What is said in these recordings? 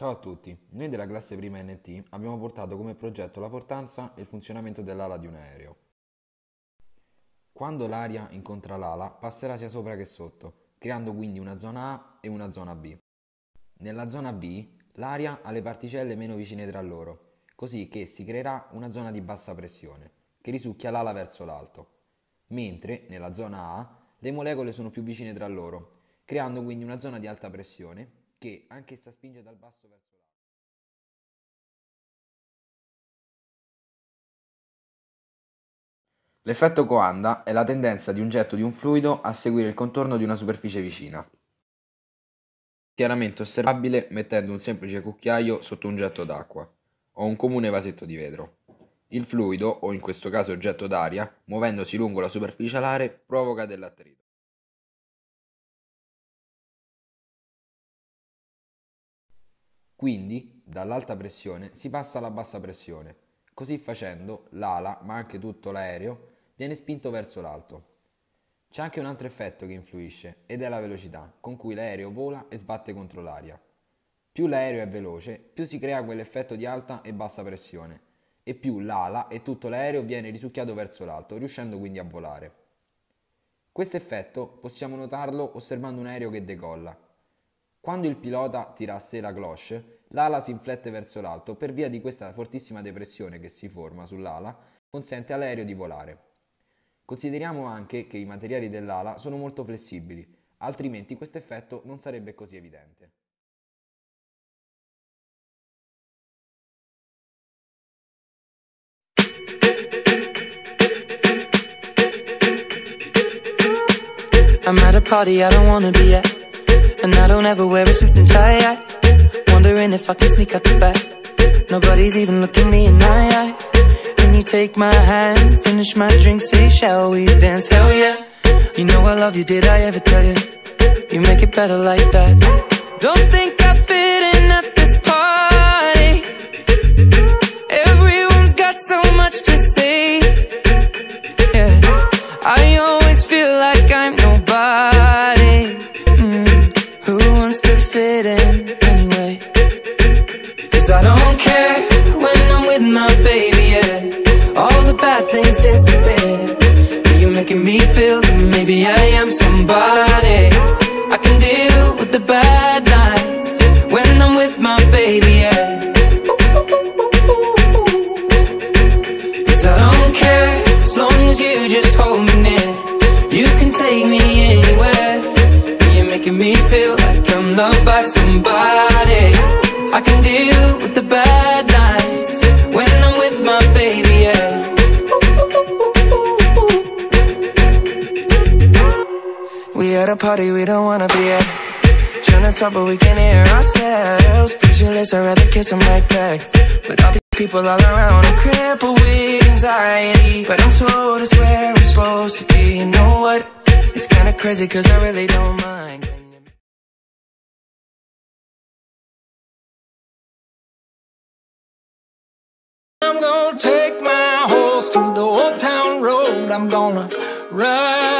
Ciao a tutti, noi della classe prima NT abbiamo portato come progetto la portanza e il funzionamento dell'ala di un aereo. Quando l'aria incontra l'ala passerà sia sopra che sotto, creando quindi una zona A e una zona B. Nella zona B l'aria ha le particelle meno vicine tra loro, così che si creerà una zona di bassa pressione, che risucchia l'ala verso l'alto, mentre nella zona A le molecole sono più vicine tra loro, creando quindi una zona di alta pressione che anch'essa spinge dal basso verso l'alto. L'effetto coanda è la tendenza di un getto di un fluido a seguire il contorno di una superficie vicina. Chiaramente osservabile mettendo un semplice cucchiaio sotto un getto d'acqua o un comune vasetto di vetro. Il fluido, o in questo caso il getto d'aria, muovendosi lungo la superficie alare, provoca dell'attrito. Quindi, dall'alta pressione si passa alla bassa pressione. Così facendo, l'ala, ma anche tutto l'aereo, viene spinto verso l'alto. C'è anche un altro effetto che influisce, ed è la velocità con cui l'aereo vola e sbatte contro l'aria. Più l'aereo è veloce, più si crea quell'effetto di alta e bassa pressione, e più l'ala e tutto l'aereo viene risucchiato verso l'alto, riuscendo quindi a volare. Questo effetto possiamo notarlo osservando un aereo che decolla. Quando il pilota tira a sé la cloche, l'ala si inflette verso l'alto per via di questa fortissima depressione che si forma sull'ala, consente all'aereo di volare. Consideriamo anche che i materiali dell'ala sono molto flessibili, altrimenti questo effetto non sarebbe così evidente. I'm at a party I don't wanna be at And I don't ever wear a suit and tie. I Wondering if I can sneak out the back. Nobody's even looking me in my eyes. Can you take my hand, finish my drink, say shall we dance? Hell yeah. You know I love you, did I ever tell you? You make it better like that. Don't think I fit in the bad things disappear. You're making me feel that maybe I am somebody party we don't wanna be at. Trying to talk but we can't hear ourselves. Pictureless, I'd rather kiss them right back. With all these people all around I'm crippled with anxiety. But I'm told it's where I'm supposed to be. You know what? It's kinda crazy cause I really don't mind. I'm gonna take my horse to the old town road. I'm gonna ride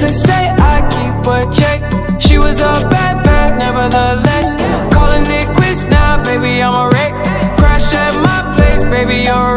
to say I keep a check. She was a bad, bad, nevertheless. Calling it quits now, baby, I'm a wreck. Crash at my place, baby, you're